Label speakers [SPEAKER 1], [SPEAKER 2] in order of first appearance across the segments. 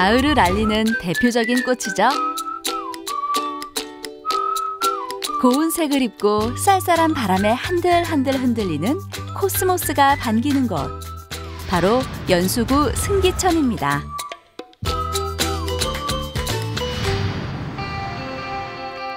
[SPEAKER 1] 가을을 알리는 대표적인 꽃이죠. 고운 색을 입고 쌀쌀한 바람에 한들한들 흔들리는 코스모스가 반기는 곳. 바로 연수구 승기천입니다.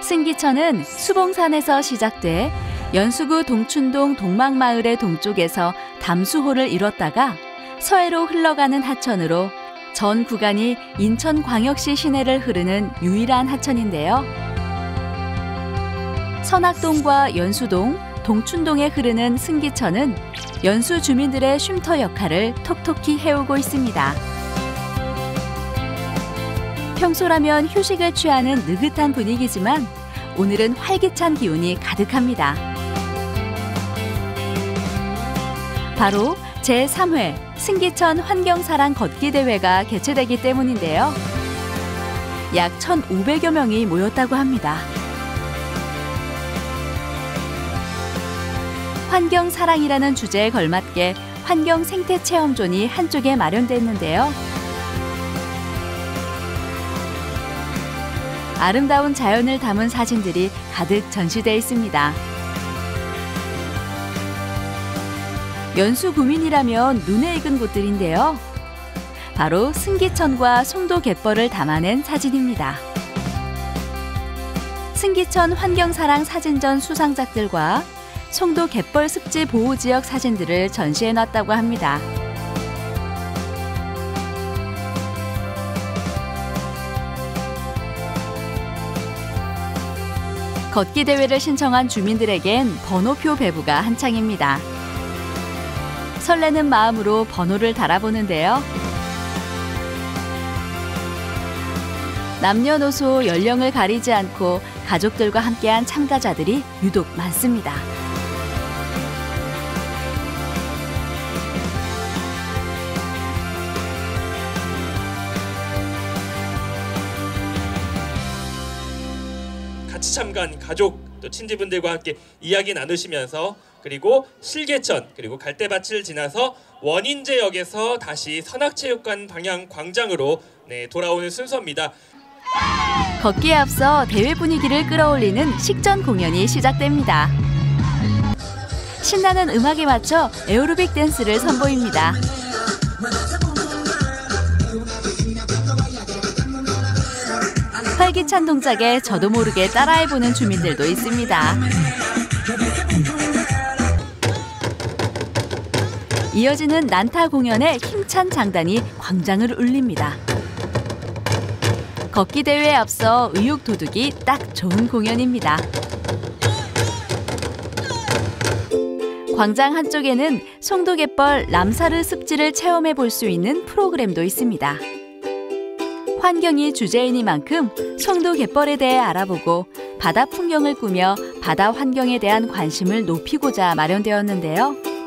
[SPEAKER 1] 승기천은 수봉산에서 시작돼 연수구 동춘동 동막마을의 동쪽에서 담수호를 이뤘다가 서해로 흘러가는 하천으로 전 구간이 인천광역시 시내를 흐르는 유일한 하천인데요. 선악동과 연수동, 동춘동에 흐르는 승기천은 연수 주민들의 쉼터 역할을 톡톡히 해오고 있습니다. 평소라면 휴식을 취하는 느긋한 분위기지만 오늘은 활기찬 기운이 가득합니다. 바로 제3회 승기천 환경사랑 걷기 대회가 개최되기 때문인데요. 약 1,500여 명이 모였다고 합니다. 환경 사랑이라는 주제에 걸맞게 환경 생태 체험존이 한쪽에 마련됐는데요. 아름다운 자연을 담은 사진들이 가득 전시돼 있습니다. 연수 구민이라면 눈에 익은 곳들인데요. 바로 승기천과 송도 갯벌을 담아낸 사진입니다. 승기천 환경사랑 사진전 수상작들과 송도 갯벌 습지 보호 지역 사진들을 전시해 놨다고 합니다. 걷기 대회를 신청한 주민들에겐 번호표 배부가 한창입니다. 설레는 마음으로 번호를 달아보는데요. 남녀노소 연령을 가리지 않고 가족들과 함께한 참가자들이 유독 많습니다.
[SPEAKER 2] 같이 참가한 가족 또 친지분들과 함께 이야기 나누시면서 그리고 실개천 그리고 갈대밭을 지나서 원인제역에서 다시 선악체육관 방향 광장으로 네, 돌아오는 순서입니다.
[SPEAKER 1] 걷기에 앞서 대회 분위기를 끌어올리는 식전 공연이 시작됩니다. 신나는 음악에 맞춰 에어로빅 댄스를 선보입니다. 활기찬 동작에 저도 모르게 따라해보는 주민들도 있습니다. 이어지는 난타 공연에 힘찬 장단이 광장을 울립니다. 걷기 대회에 앞서 의욕 도둑이 딱 좋은 공연입니다. 광장 한쪽에는 송도갯벌 람사르 습지를 체험해 볼 수 있는 프로그램도 있습니다. 환경이 주제이니만큼 송도 갯벌에 대해 알아보고 바다 풍경을 꾸며 바다 환경에 대한 관심을 높이고자 마련되었는데요.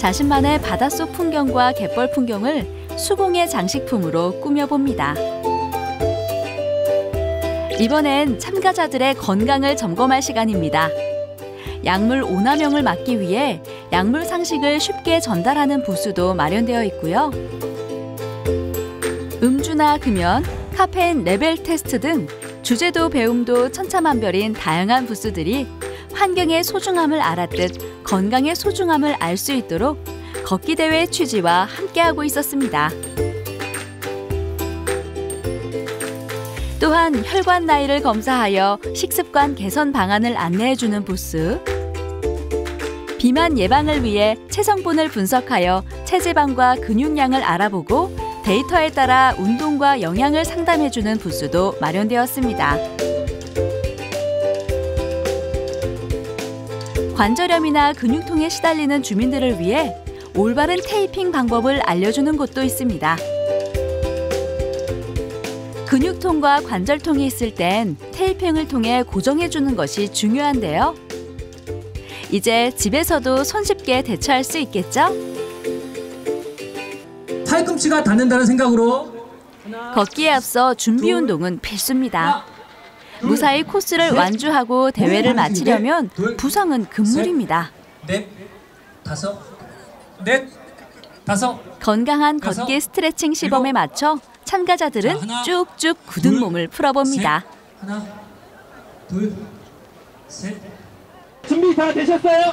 [SPEAKER 1] 자신만의 바닷속 풍경과 갯벌 풍경을 수공예 장식품으로 꾸며봅니다. 이번엔 참가자들의 건강을 점검할 시간입니다. 약물 오남용을 막기 위해 약물 상식을 쉽게 전달하는 부스도 마련되어 있고요. 음주나 금연, 카페인 레벨 테스트 등 주제도 배움도 천차만별인 다양한 부스들이 환경의 소중함을 알았듯 건강의 소중함을 알 수 있도록 걷기 대회 취지와 함께하고 있었습니다. 또한 혈관 나이를 검사하여 식습관 개선 방안을 안내해주는 부스, 비만 예방을 위해 체성분을 분석하여 체지방과 근육량을 알아보고 데이터에 따라 운동과 영양을 상담해주는 부스도 마련되었습니다. 관절염이나 근육통에 시달리는 주민들을 위해 올바른 테이핑 방법을 알려주는 곳도 있습니다. 근육통과 관절통이 있을 땐 테이핑을 통해 고정해주는 것이 중요한데요. 이제 집에서도 손쉽게 대처할 수 있겠죠?
[SPEAKER 3] 팔꿈치가 닿는다는 생각으로
[SPEAKER 1] 걷기에 앞서 준비 운동은 필수입니다. 무사히 코스를 완주하고 대회를 마치려면 부상은 금물입니다.
[SPEAKER 3] 넷, 다섯, 넷, 다섯,
[SPEAKER 1] 건강한 걷기 스트레칭 시범에. 맞춰 참가자들은 쭉쭉 굳은
[SPEAKER 3] 둘,
[SPEAKER 1] 몸을 풀어봅니다.
[SPEAKER 3] 하나, 둘, 셋.
[SPEAKER 4] 준비 다 되셨어요?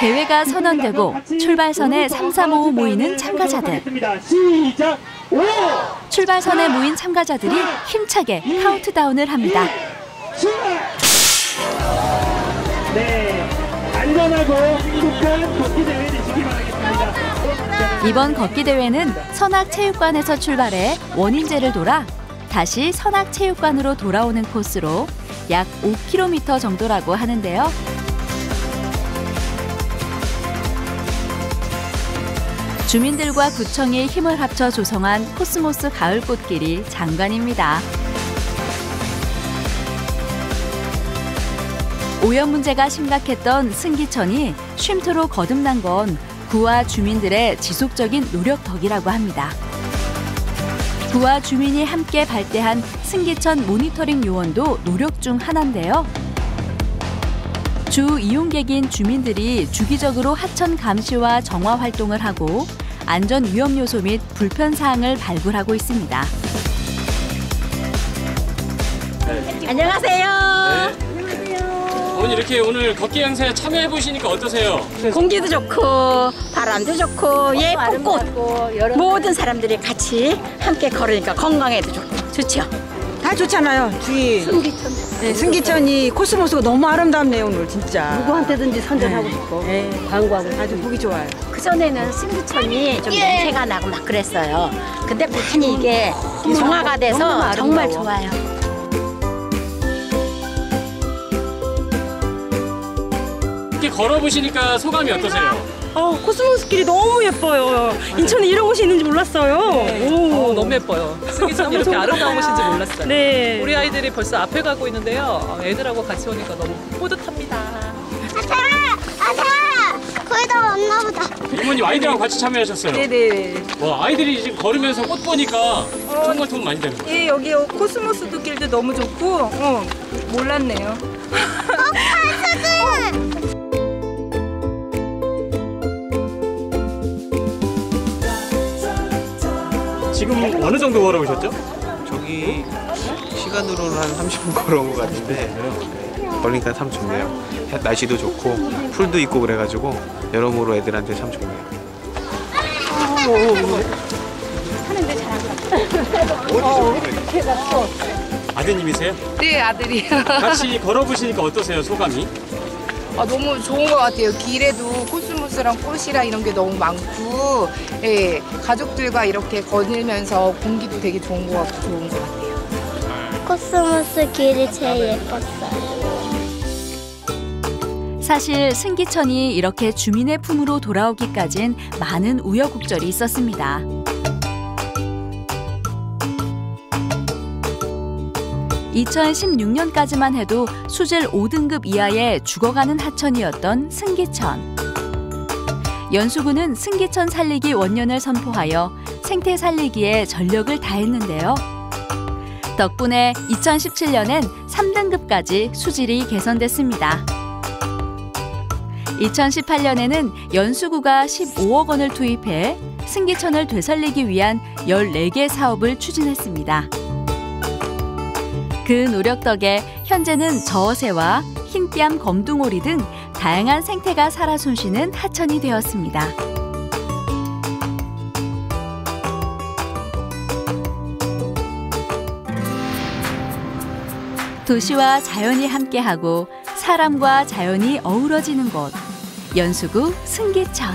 [SPEAKER 1] 대회가 선언되고 출발선에 3, 4, 5 모이는 참가자들.
[SPEAKER 4] 시작! 5,
[SPEAKER 1] 출발선에 모인 참가자들이 힘차게 카운트다운을 합니다.
[SPEAKER 4] 출발! 네, 안전하고 행복한 걷기 대회 되시기 바라겠습니다.
[SPEAKER 1] 이번 걷기 대회는 선악체육관에서 출발해 원인제를 돌아 다시 선악체육관으로 돌아오는 코스로 약 5km 정도라고 하는데요. 주민들과 구청이 힘을 합쳐 조성한 코스모스 가을 꽃길이 장관입니다. 오염 문제가 심각했던 승기천이 쉼터로 거듭난 건 구와 주민들의 지속적인 노력 덕이라고 합니다. 구와 주민이 함께 발대한 승기천 모니터링 요원도 노력 중 하나인데요. 주 이용객인 주민들이 주기적으로 하천 감시와 정화 활동을 하고 안전 위험 요소 및 불편 사항을 발굴하고 있습니다.
[SPEAKER 5] 안녕하세요.
[SPEAKER 6] 오늘 이렇게 오늘 걷기 행사에 참여해 보시니까 어떠세요?
[SPEAKER 5] 공기도 좋고 바람도 좋고 예쁜 꽃 모든 사람들이 같이 함께 걸으니까 건강에도 좋고 좋죠.
[SPEAKER 7] 다 좋잖아요. 주위. 승기천. 네, 승기천이 코스모스가 너무 아름답네요 오늘 진짜.
[SPEAKER 8] 누구한테든지 선전하고 싶고
[SPEAKER 7] 네,
[SPEAKER 8] 광고하고
[SPEAKER 7] 아주 보기 좋아요.
[SPEAKER 5] 그 전에는 승기천이 좀 냄새가 나고 막 그랬어요. 근데 많이 이게 정화가 돼서 정말 좋아요.
[SPEAKER 6] 걸어 보시니까 소감이 어떠세요?
[SPEAKER 8] 어, 코스모스 길이 너무 예뻐요. 인천에 이런 곳이 있는지 몰랐어요. 오.
[SPEAKER 9] 너무 예뻐요. 승기천이 이렇게 아름다운 곳인지 몰랐어요.
[SPEAKER 8] 네.
[SPEAKER 9] 우리 아이들이 벌써 앞에 가고 있는데요. 어, 애들하고 같이 오니까 너무 뿌듯합니다.
[SPEAKER 10] 거의 다 왔나 보다.
[SPEAKER 6] 어머님 아이들하고 같이 참여하셨어요.
[SPEAKER 7] 네네.
[SPEAKER 6] 와 아이들이 지금 걸으면서 꽃 보니까 정말 도움 많이 됩니다.
[SPEAKER 7] 예, 여기 코스모스도 길도 너무 좋고, 어, 몰랐네요.
[SPEAKER 6] 지금 어느 정도 걸어오셨죠?
[SPEAKER 11] 저기 시간으로는 한 30분 걸어온 것 같은데 걸으니까 참 좋네요. 해- 날씨도 좋고 풀도 있고 그래가지고 여러모로 애들한테 참 좋네요.
[SPEAKER 6] 아드님이세요?
[SPEAKER 7] 네, 아들이요.
[SPEAKER 6] 같이 걸어 보시니까 어떠세요 소감이?
[SPEAKER 7] 아, 너무 좋은 것 같아요. 길에도 코스 모스랑 꽃이랑 이런 게 너무 많고, 예, 가족들과 이렇게 거닐면서 공기도 되게 좋은 것 같고 좋은 것 같아요.
[SPEAKER 10] 코스모스 길이 제일 예뻤어요.
[SPEAKER 1] 사실 승기천이 이렇게 주민의 품으로 돌아오기까진 많은 우여곡절이 있었습니다. (2016년까지만) 해도 수질 5등급 이하의 죽어가는 하천이었던 승기천 연수구는 승기천 살리기 원년을 선포하여 생태 살리기에 전력을 다했는데요. 덕분에 2017년엔 3등급까지 수질이 개선됐습니다. 2018년에는 연수구가 15억 원을 투입해 승기천을 되살리기 위한 14개 사업을 추진했습니다. 그 노력 덕에 현재는 저어새와 흰뺨 검둥오리 등 다양한 생태가 살아 숨쉬는 하천이 되었습니다. 도시와 자연이 함께하고 사람과 자연이 어우러지는 곳 연수구 승기천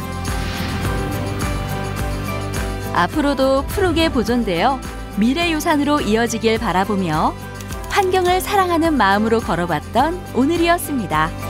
[SPEAKER 1] 앞으로도 푸르게 보존되어 미래유산으로 이어지길 바라보며 환경을 사랑하는 마음으로 걸어봤던 오늘이었습니다.